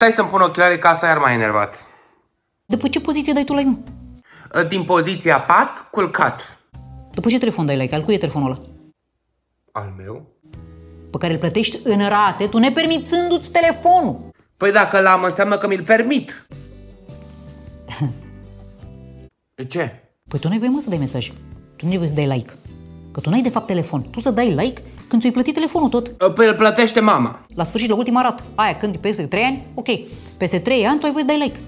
Stai să-mi pun ochelare că asta iar mai enervat. După ce poziție dai tu like, mă? Din poziția pat, culcat. După ce telefon dai like? Al cui e telefonul ăla? Al meu? Pe care îl plătești în rate, tu nepermițându-ți telefonul. Păi dacă l-am, înseamnă că mi-l permit. De ce? Păi tu n-ai voie mă să dai mesaje. Tu nu ai voie să dai like. Că tu n-ai de fapt telefon. Tu să dai like când ți-ai plătit telefonul tot. Păi îl plătește mama. La sfârșit, la ultima rată. Aia, când e peste 3 ani, ok. Peste 3 ani, tu ai voie să dai like.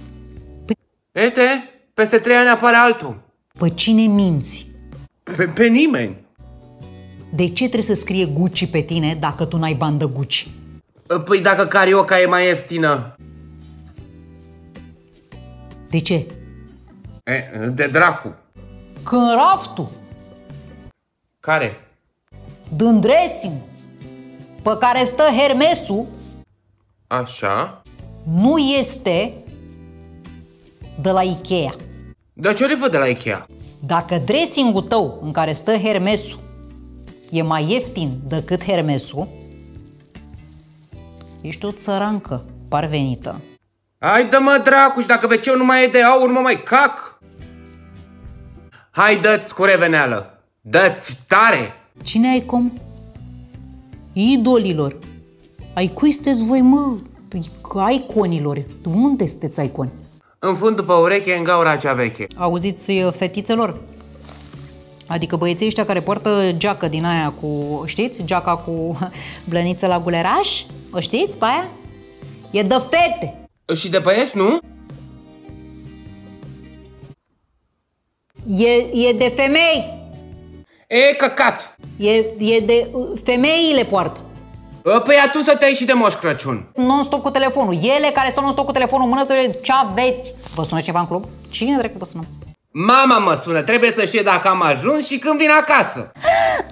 Ete, peste trei ani apare altul. Păi cine minți? Pe, pe nimeni. De ce trebuie să scrie Gucci pe tine dacă tu n-ai bandă Gucci? Păi dacă carioca e mai ieftină. De ce? E, de dracu. Când raftul, Care? din dressing, pe care stă Hermesul, Așa. nu este de la Ikea. Dar ce ori văd de la Ikea? Dacă dressingul tău în care stă Hermesul e mai ieftin decât Hermesul, ești o țărancă parvenită. Hai dă-mă dracu și dacă wc nu mai e de aur, mă mai cac. Hai dă-ți cu reveneală. Dă-ți tare. Cine ai cum? Idolilor. Ai cui sunteți voi, mă? Iconilor. Unde sunteți iconi? În fund după ureche, în gaura cea veche. Auziți uh, fetițelor? Adică băieții ăștia care poartă geacă din aia cu, știți? Geaca cu blăniță la guleraș? O știți pe aia? E de fete! Și de băieți, nu? E, e de femei! E căcat. E, e de... Femeile le poartă. Păi atunci să te iei și de Moș Crăciun. Non-stop cu telefonul. Ele care stau non-stop cu telefonul în mână să le ce aveți. Vă sună ceva în club? Cine dracu vă sună? Mama mă sună, trebuie să știe dacă am ajuns și când vin acasă.